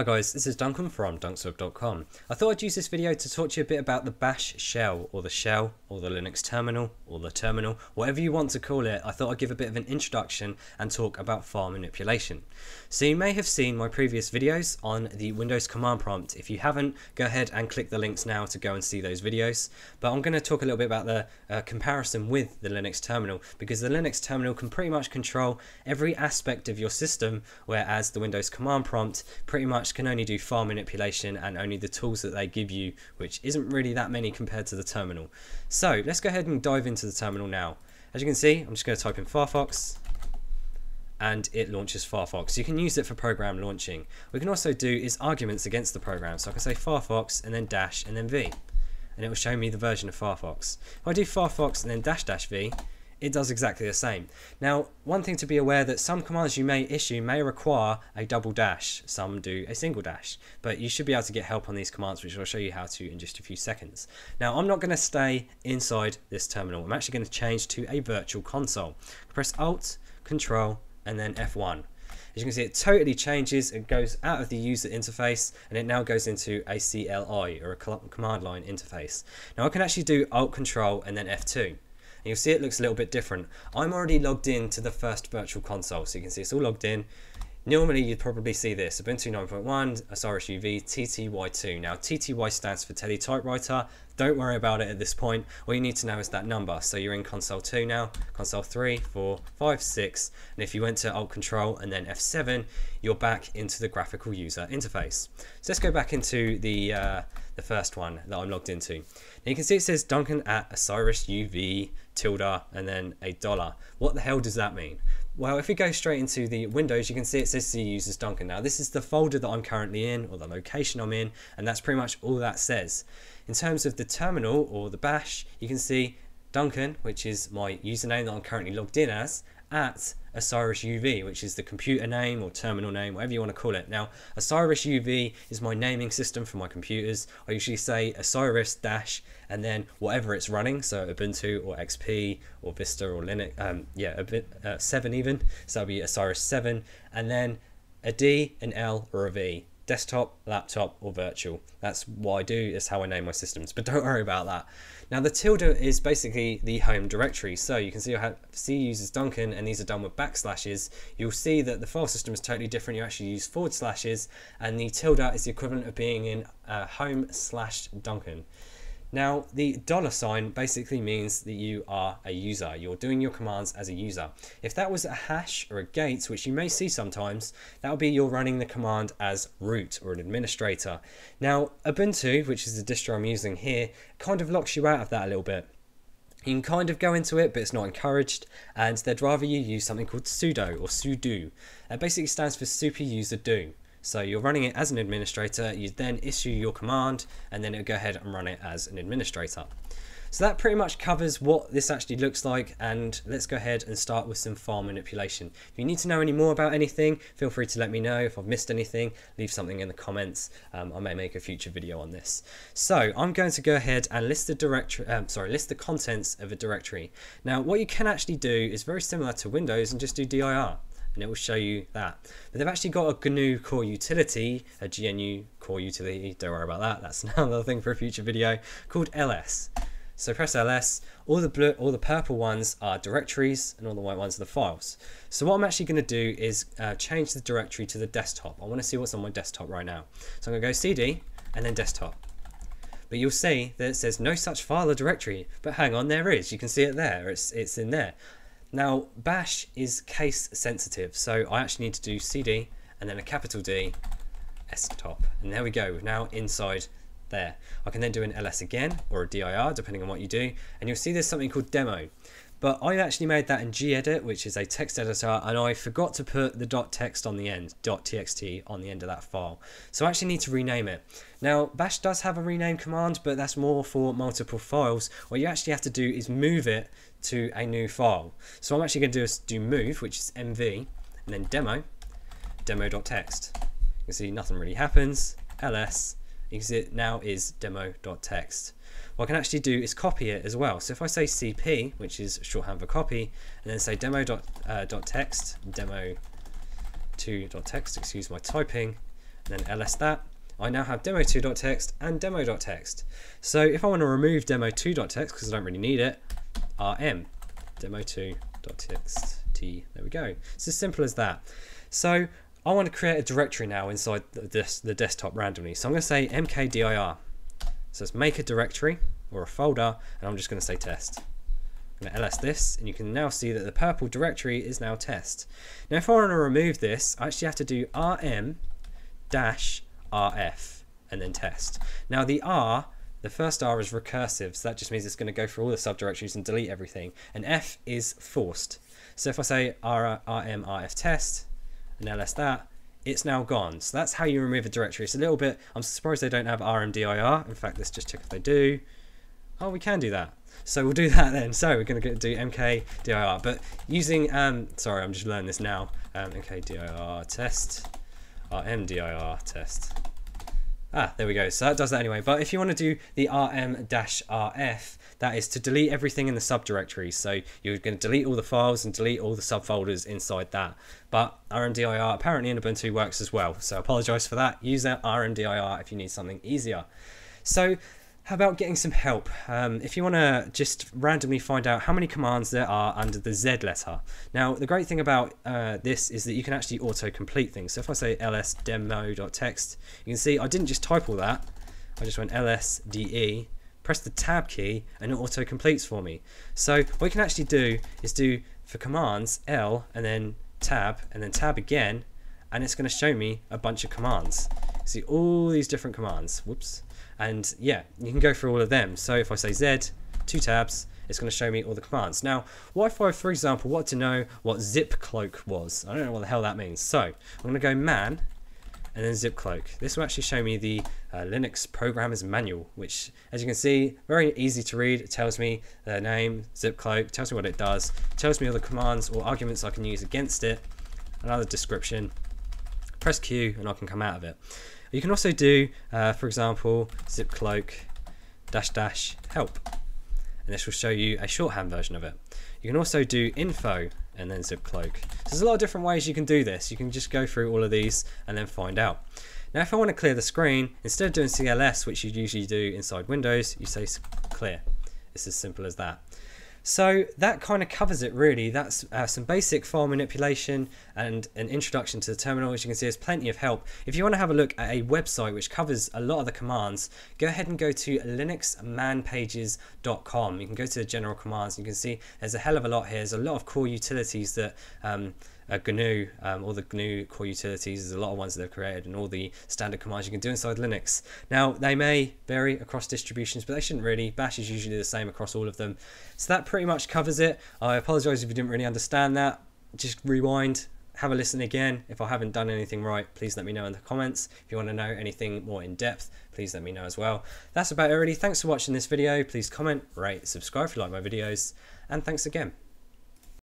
Hi guys, this is Duncan from dunksweb.com. I thought I'd use this video to talk to you a bit about the bash shell, or the shell, or the Linux terminal, or the terminal, whatever you want to call it. I thought I'd give a bit of an introduction and talk about file manipulation. So you may have seen my previous videos on the Windows command prompt. If you haven't, go ahead and click the links now to go and see those videos. But I'm going to talk a little bit about the uh, comparison with the Linux terminal, because the Linux terminal can pretty much control every aspect of your system, whereas the Windows command prompt pretty much much can only do file manipulation and only the tools that they give you, which isn't really that many compared to the terminal. So let's go ahead and dive into the terminal now. As you can see, I'm just going to type in Firefox and it launches Firefox. You can use it for program launching. What we can also do is arguments against the program. So I can say Firefox and then dash and then V and it will show me the version of Firefox. If I do Firefox and then dash dash V, it does exactly the same. Now, one thing to be aware that some commands you may issue may require a double dash, some do a single dash, but you should be able to get help on these commands, which I'll show you how to in just a few seconds. Now, I'm not going to stay inside this terminal. I'm actually going to change to a virtual console. Press Alt, Control, and then F1. As you can see, it totally changes. It goes out of the user interface and it now goes into a CLI or a command line interface. Now I can actually do Alt Control and then F2 and you'll see it looks a little bit different. I'm already logged in to the first virtual console, so you can see it's all logged in. Normally you'd probably see this, Ubuntu 9.1, Osiris UV, TTY2. Now TTY stands for Teletypewriter, don't worry about it at this point, all you need to know is that number. So you're in console 2 now, console 3, 4, 5, 6, and if you went to Alt Control and then F7, you're back into the graphical user interface. So let's go back into the, uh, the first one that I'm logged into. Now you can see it says Duncan at Osiris UV tilde and then a dollar. What the hell does that mean? Well, if we go straight into the Windows, you can see it says C uses Duncan. Now, this is the folder that I'm currently in, or the location I'm in, and that's pretty much all that says. In terms of the terminal, or the bash, you can see Duncan, which is my username that I'm currently logged in as, at Osiris UV, which is the computer name or terminal name, whatever you want to call it. Now, Osiris UV is my naming system for my computers. I usually say Osiris dash and then whatever it's running, so Ubuntu or XP or Vista or Linux, um, yeah, a bit, uh, 7 even, so that'll be Osiris 7, and then a D, an L, or a V desktop, laptop, or virtual. That's what I do, is how I name my systems, but don't worry about that. Now the tilde is basically the home directory, so you can see I have C uses Duncan and these are done with backslashes. You'll see that the file system is totally different, you actually use forward slashes and the tilde is the equivalent of being in uh, home slash Duncan. Now, the dollar sign basically means that you are a user. You're doing your commands as a user. If that was a hash or a gate, which you may see sometimes, that would be you're running the command as root or an administrator. Now, Ubuntu, which is the distro I'm using here, kind of locks you out of that a little bit. You can kind of go into it, but it's not encouraged, and they'd rather you use something called sudo or sudo. It basically stands for super user do. So you're running it as an administrator, you then issue your command, and then it'll go ahead and run it as an administrator. So that pretty much covers what this actually looks like and let's go ahead and start with some file manipulation. If you need to know any more about anything, feel free to let me know. If I've missed anything, leave something in the comments. Um, I may make a future video on this. So I'm going to go ahead and list the directory, um, sorry, list the contents of a directory. Now what you can actually do is very similar to Windows and just do dir and it will show you that. But they've actually got a GNU core utility, a GNU core utility, don't worry about that, that's another thing for a future video, called ls. So press ls, all the blue, all the purple ones are directories and all the white ones are the files. So what I'm actually going to do is uh, change the directory to the desktop. I want to see what's on my desktop right now. So I'm going to go cd and then desktop. But you'll see that it says no such file or directory. But hang on, there is. You can see it there. It's, it's in there. Now, bash is case sensitive, so I actually need to do cd and then a capital D, desktop. And there we go, we're now inside there. I can then do an ls again or a dir, depending on what you do, and you'll see there's something called demo. But I actually made that in gedit, which is a text editor, and I forgot to put the .text on the end, .txt on the end of that file. So I actually need to rename it. Now, bash does have a rename command, but that's more for multiple files. What you actually have to do is move it to a new file. So I'm actually going to do is do move, which is mv, and then demo, demo.txt. You can see nothing really happens. ls, you can see it now is demo.txt. What I can actually do is copy it as well. So if I say cp, which is shorthand for copy, and then say demo.txt, uh, demo2.txt, excuse my typing, and then ls that, I now have demo2.txt and demo.txt. So if I want to remove demo2.txt because I don't really need it, rm demo2.txt, there we go. It's as simple as that. So I want to create a directory now inside this, the desktop randomly. So I'm going to say mkdir. So let's make a directory or a folder, and I'm just going to say test. I'm going to ls this, and you can now see that the purple directory is now test. Now if I want to remove this, I actually have to do rm dash rf and then test. Now the r, the first r is recursive, so that just means it's going to go through all the subdirectories and delete everything. And f is forced. So if I say r, rm rf test and ls that, it's now gone. So that's how you remove a directory. It's a little bit, I'm surprised they don't have rmdir. In fact, let's just check if they do. Oh, we can do that. So we'll do that then. So we're going to do mkdir, but using, um, sorry, I'm just learning this now. Um, mkdir test rmdir test. Ah, there we go. So that does that anyway. But if you want to do the rm-rf, that is to delete everything in the subdirectory. So you're going to delete all the files and delete all the subfolders inside that. But rmdir apparently in Ubuntu works as well. So apologize for that. Use that rmdir if you need something easier. So how about getting some help? Um, if you want to just randomly find out how many commands there are under the Z letter. Now, the great thing about uh, this is that you can actually auto-complete things. So if I say ls lsdemo.txt, you can see I didn't just type all that. I just went lsde, press the tab key, and it auto-completes for me. So what you can actually do is do for commands L and then tab and then tab again, and it's going to show me a bunch of commands. See all these different commands. Whoops. And yeah, you can go through all of them. So if I say Z, two tabs, it's going to show me all the commands. Now, Wi-Fi, for example, wanted to know what zipcloak was. I don't know what the hell that means. So I'm going to go man and then zipcloak. This will actually show me the uh, Linux Programmer's Manual, which, as you can see, very easy to read. It tells me the name, zipcloak, tells me what it does, tells me all the commands or arguments I can use against it, another description. Press Q and I can come out of it. You can also do, uh, for example, zipcloak dash dash help. And this will show you a shorthand version of it. You can also do info and then zipcloak. So there's a lot of different ways you can do this. You can just go through all of these and then find out. Now if I want to clear the screen, instead of doing CLS, which you usually do inside Windows, you say clear. It's as simple as that. So that kind of covers it really. That's uh, some basic file manipulation and an introduction to the terminal. As you can see, there's plenty of help. If you want to have a look at a website which covers a lot of the commands, go ahead and go to linuxmanpages.com. You can go to the general commands. You can see there's a hell of a lot here. There's a lot of core utilities that um, uh, GNU, um, all the GNU core utilities, there's a lot of ones they've created, and all the standard commands you can do inside Linux. Now, they may vary across distributions, but they shouldn't really. Bash is usually the same across all of them. So that pretty much covers it. I apologize if you didn't really understand that. Just rewind, have a listen again. If I haven't done anything right, please let me know in the comments. If you want to know anything more in depth, please let me know as well. That's about it really. Thanks for watching this video. Please comment, rate, subscribe if you like my videos, and thanks again.